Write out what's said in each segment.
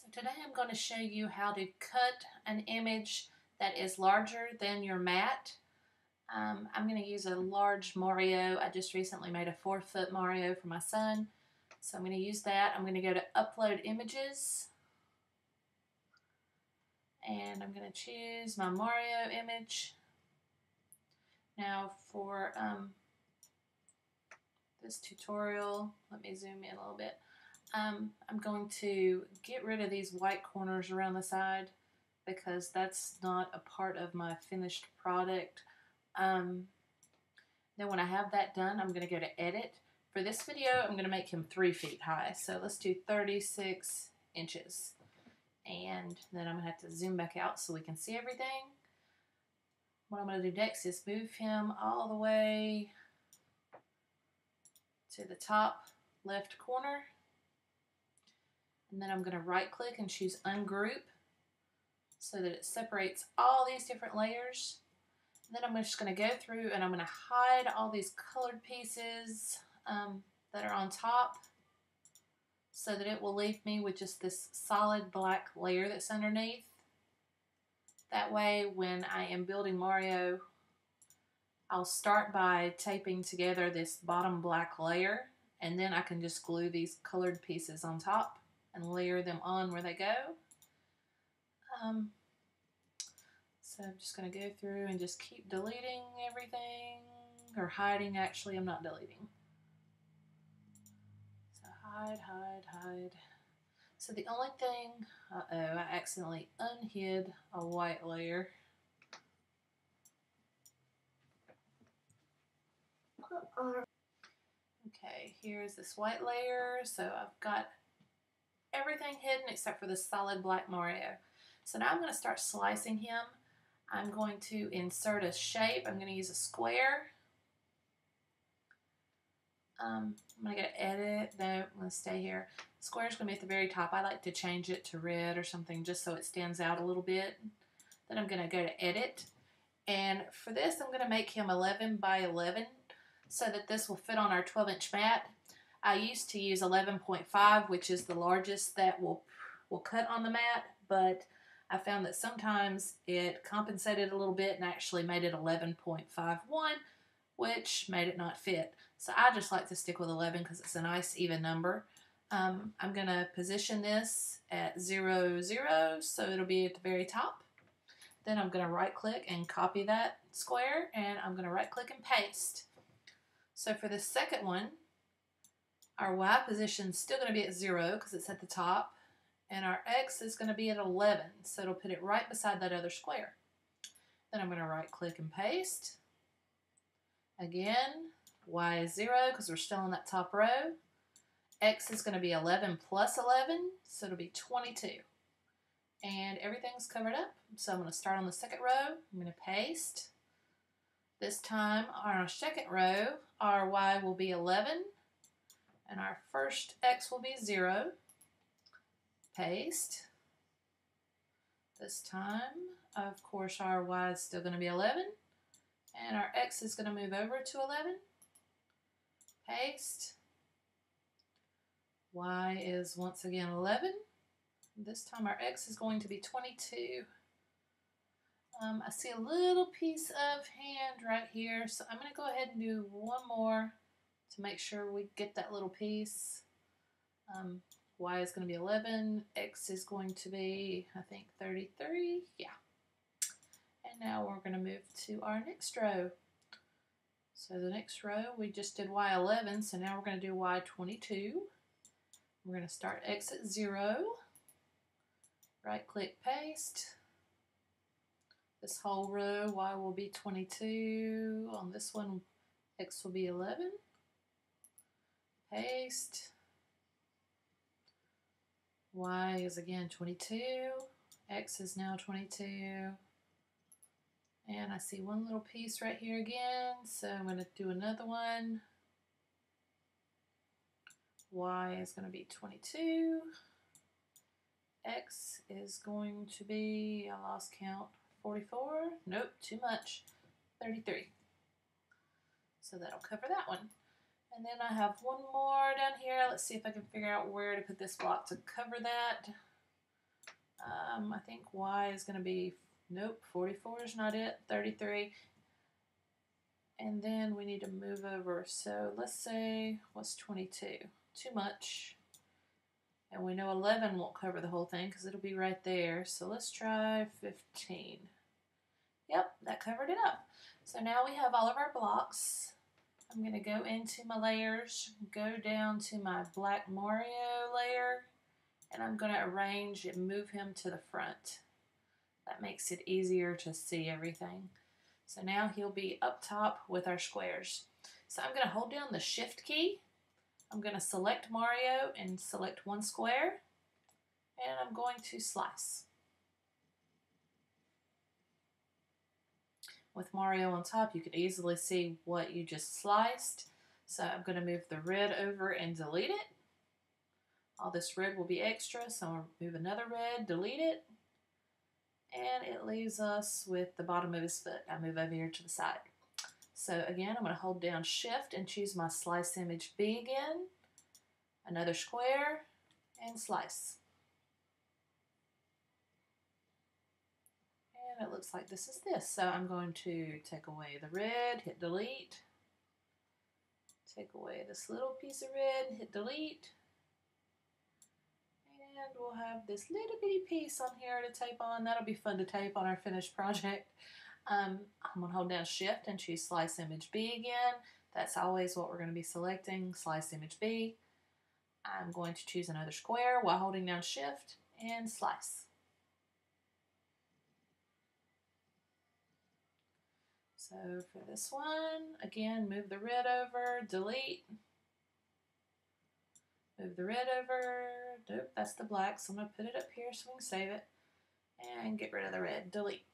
So today I'm going to show you how to cut an image that is larger than your mat. Um, I'm going to use a large Mario. I just recently made a four foot Mario for my son. So I'm going to use that. I'm going to go to upload images. And I'm going to choose my Mario image. Now for um, this tutorial, let me zoom in a little bit. Um, I'm going to get rid of these white corners around the side because that's not a part of my finished product. Um, then when I have that done, I'm going to go to edit. For this video, I'm going to make him three feet high. So let's do 36 inches. And then I'm going to have to zoom back out so we can see everything. What I'm going to do next is move him all the way to the top left corner and then I'm going to right click and choose ungroup so that it separates all these different layers. And then I'm just going to go through and I'm going to hide all these colored pieces um, that are on top so that it will leave me with just this solid black layer that's underneath. That way when I am building Mario, I'll start by taping together this bottom black layer and then I can just glue these colored pieces on top and layer them on where they go. Um, so I'm just going to go through and just keep deleting everything, or hiding actually, I'm not deleting. So hide, hide, hide. So the only thing, uh-oh, I accidentally unhid a white layer. Okay, here's this white layer. So I've got everything hidden except for the solid black Mario. So now I'm going to start slicing him. I'm going to insert a shape. I'm going to use a square. Um, I'm going to go to edit. No, I'm going to stay here. Square is going to be at the very top. I like to change it to red or something just so it stands out a little bit. Then I'm going to go to edit. And for this, I'm going to make him 11 by 11 so that this will fit on our 12 inch mat. I used to use 11.5, which is the largest that will will cut on the mat, but I found that sometimes it compensated a little bit and actually made it 11.51, which made it not fit. So I just like to stick with 11 because it's a nice even number. Um, I'm going to position this at 0, 0, so it'll be at the very top. Then I'm going to right click and copy that square, and I'm going to right click and paste. So for the second one, our Y position is still going to be at 0 because it's at the top. And our X is going to be at 11. So it'll put it right beside that other square. Then I'm going to right click and paste. Again, Y is 0 because we're still in that top row. X is going to be 11 plus 11, so it'll be 22. And everything's covered up. So I'm going to start on the second row. I'm going to paste. This time on our second row, our Y will be 11 and our first x will be 0. Paste. This time, of course, our y is still going to be 11. And our x is going to move over to 11. Paste. y is once again 11. This time our x is going to be 22. Um, I see a little piece of hand right here, so I'm going to go ahead and do one more to make sure we get that little piece. Um, y is going to be 11, x is going to be, I think, 33. Yeah. And now we're going to move to our next row. So the next row, we just did y11, so now we're going to do y22. We're going to start x at 0. Right click paste. This whole row, y will be 22. On this one, x will be 11 paste. Y is again 22. X is now 22. And I see one little piece right here again, so I'm going to do another one. Y is going to be 22. X is going to be, I lost count, 44. Nope, too much. 33. So that'll cover that one. And then I have one more down here. Let's see if I can figure out where to put this block to cover that. Um, I think Y is going to be, nope, 44 is not it, 33. And then we need to move over. So let's say, what's 22? Too much. And we know 11 won't cover the whole thing because it'll be right there. So let's try 15. Yep, that covered it up. So now we have all of our blocks. I'm going to go into my layers, go down to my Black Mario layer, and I'm going to arrange and move him to the front. That makes it easier to see everything. So now he'll be up top with our squares. So I'm going to hold down the shift key. I'm going to select Mario and select one square. And I'm going to slice. With Mario on top, you could easily see what you just sliced. So I'm going to move the red over and delete it. All this red will be extra, so I'll move another red, delete it, and it leaves us with the bottom of his foot. I move over here to the side. So again, I'm going to hold down shift and choose my slice image B again, another square, and slice. And it looks like this is this. So I'm going to take away the red, hit delete, take away this little piece of red, hit delete, and we'll have this little bitty piece on here to tape on. That'll be fun to tape on our finished project. Um, I'm going to hold down shift and choose slice image B again. That's always what we're going to be selecting, slice image B. I'm going to choose another square while holding down shift and slice. So for this one, again, move the red over, delete, Move the red over. Nope, that's the black. So I'm to put it up here so we can save it. And get rid of the red. Delete.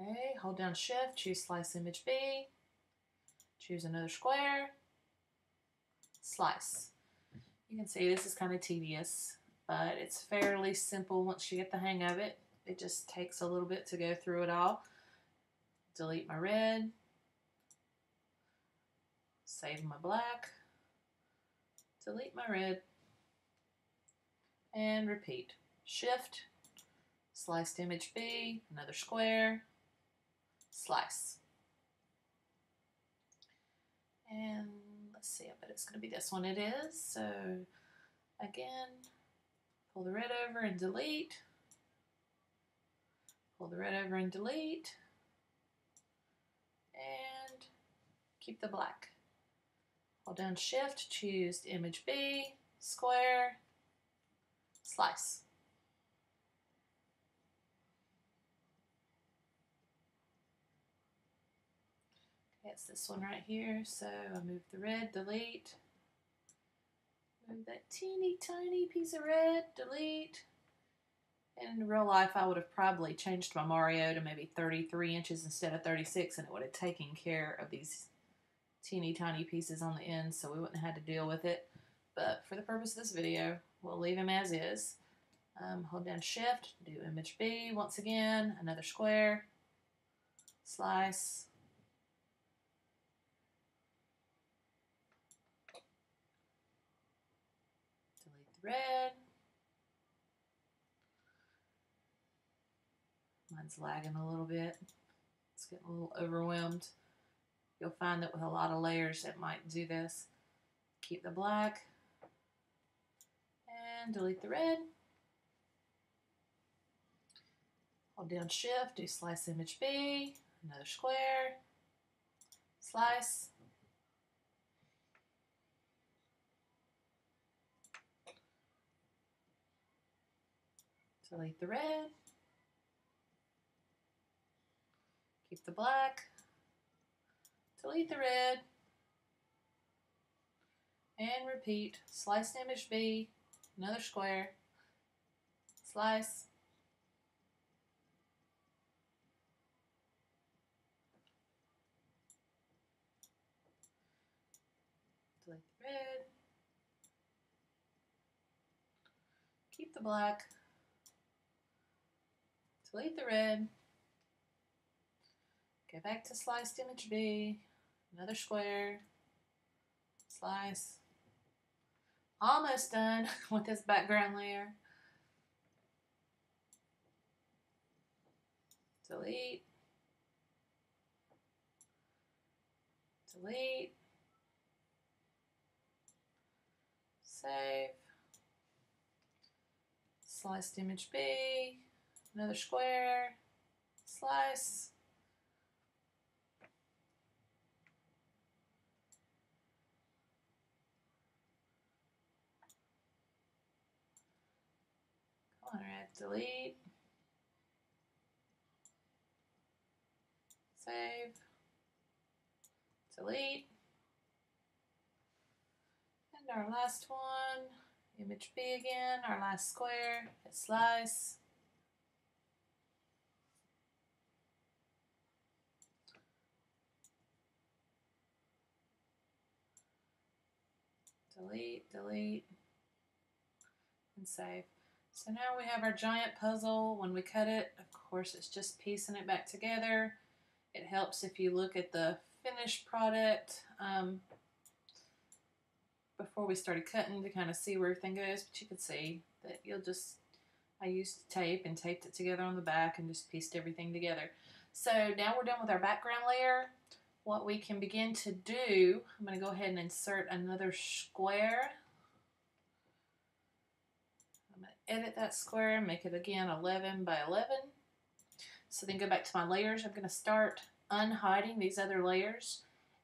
Okay, hold down shift, choose slice image B. Choose another square. Slice. You can see this is kind of tedious, but it's fairly simple once you get the hang of it. It just takes a little bit to go through it all. Delete my red. Save my black delete my red, and repeat. Shift, sliced image B, another square, slice. And let's see, I bet it's going to be this one it is. So again, pull the red over and delete. Pull the red over and delete. And keep the black. Hold down shift, choose image B, square, slice. It's this one right here. So I move the red, delete. Move that teeny tiny piece of red, delete. In real life, I would have probably changed my Mario to maybe 33 inches instead of 36, and it would have taken care of these teeny tiny pieces on the end so we wouldn't have had to deal with it. But for the purpose of this video, we'll leave him as is. Um, hold down shift, do image B once again, another square, slice, delete the red. Mine's lagging a little bit. It's getting a little overwhelmed. You'll find that with a lot of layers it might do this. Keep the black and delete the red. Hold down shift, do slice image B, another square, slice, delete the red, keep the black, delete the red, and repeat. Slice image B, another square, slice, delete the red, keep the black, delete the red, Go back to sliced image B, another square, slice. Almost done with this background layer. Delete. Delete. Save. Sliced image B, another square, slice. Delete, save, delete, and our last one, image B again, our last square, hit slice, delete, delete, and save. So now we have our giant puzzle. When we cut it, of course, it's just piecing it back together. It helps if you look at the finished product um, before we started cutting to kind of see where everything goes. But you can see that you'll just, I used tape and taped it together on the back and just pieced everything together. So now we're done with our background layer. What we can begin to do, I'm going to go ahead and insert another square edit that square make it again 11 by 11. So then go back to my layers. I'm going to start unhiding these other layers.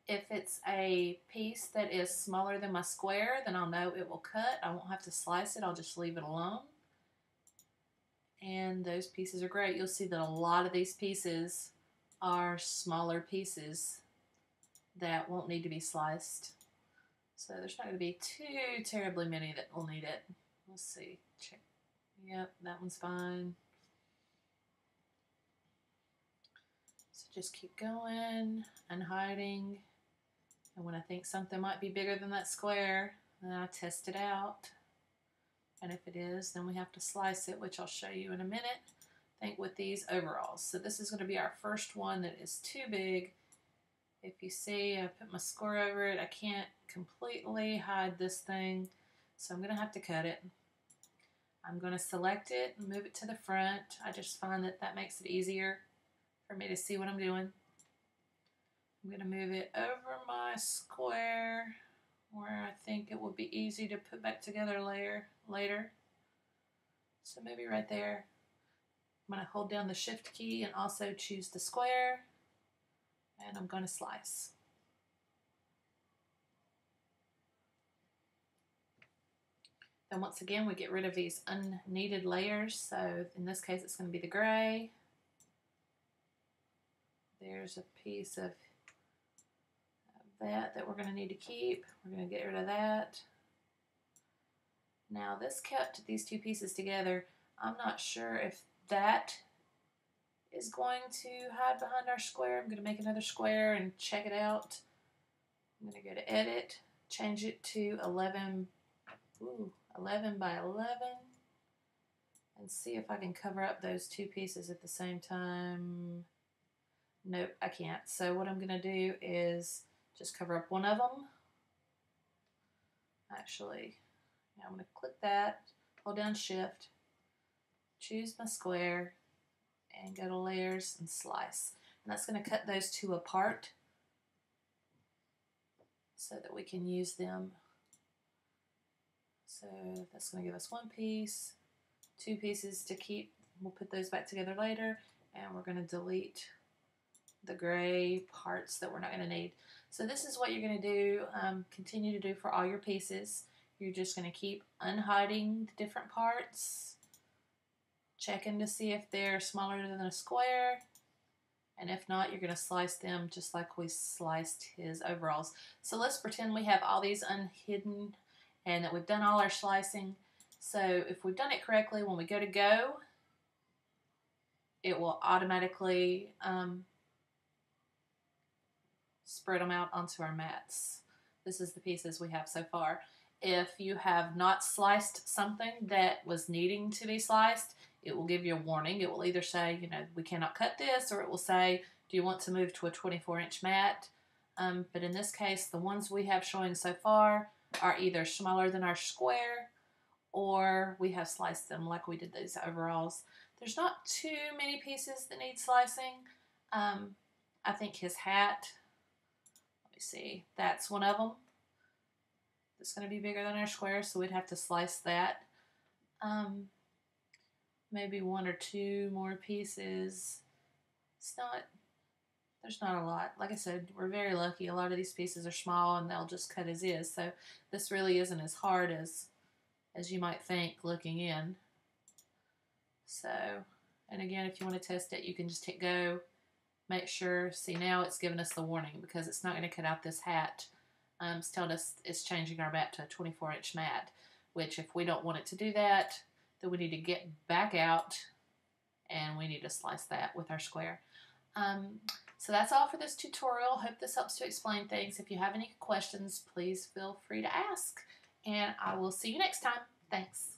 If it's a piece that is smaller than my square, then I'll know it will cut. I won't have to slice it. I'll just leave it alone. And those pieces are great. You'll see that a lot of these pieces are smaller pieces that won't need to be sliced. So there's not going to be too terribly many that will need it. Let's see. Check Yep, that one's fine. So just keep going and hiding. And when I think something might be bigger than that square, then I test it out. And if it is, then we have to slice it, which I'll show you in a minute. Think with these overalls. So this is going to be our first one that is too big. If you see, I put my square over it. I can't completely hide this thing, so I'm going to have to cut it. I'm going to select it and move it to the front. I just find that that makes it easier for me to see what I'm doing. I'm going to move it over my square where I think it will be easy to put back together later. later. So maybe right there. I'm going to hold down the shift key and also choose the square and I'm going to slice. Then once again, we get rid of these unneeded layers. So in this case, it's going to be the gray. There's a piece of that that we're going to need to keep. We're going to get rid of that. Now this kept these two pieces together. I'm not sure if that is going to hide behind our square. I'm going to make another square and check it out. I'm going to go to edit, change it to 11. Ooh, 11 by 11 and see if I can cover up those two pieces at the same time. Nope, I can't. So what I'm going to do is just cover up one of them. Actually, I'm going to click that, hold down shift, choose my square, and go to layers and slice. And that's going to cut those two apart so that we can use them so that's going to give us one piece, two pieces to keep. We'll put those back together later, and we're going to delete the gray parts that we're not going to need. So this is what you're going to do, um, continue to do for all your pieces. You're just going to keep unhiding the different parts, checking to see if they're smaller than a square, and if not, you're going to slice them just like we sliced his overalls. So let's pretend we have all these unhidden and that we've done all our slicing. So if we've done it correctly, when we go to go, it will automatically um, spread them out onto our mats. This is the pieces we have so far. If you have not sliced something that was needing to be sliced, it will give you a warning. It will either say, you know, we cannot cut this, or it will say, do you want to move to a 24 inch mat? Um, but in this case, the ones we have showing so far are either smaller than our square or we have sliced them like we did these overalls. There's not too many pieces that need slicing. Um, I think his hat, let me see, that's one of them. It's going to be bigger than our square, so we'd have to slice that. Um, maybe one or two more pieces. It's not, there's not a lot. Like I said, we're very lucky. A lot of these pieces are small and they'll just cut as is. So this really isn't as hard as, as you might think looking in. So, and again, if you want to test it, you can just hit go. Make sure, see now it's giving us the warning because it's not going to cut out this hat. Um, it's telling us it's changing our mat to a 24 inch mat, which if we don't want it to do that, then we need to get back out and we need to slice that with our square. Um, so that's all for this tutorial. Hope this helps to explain things. If you have any questions, please feel free to ask. And I will see you next time. Thanks.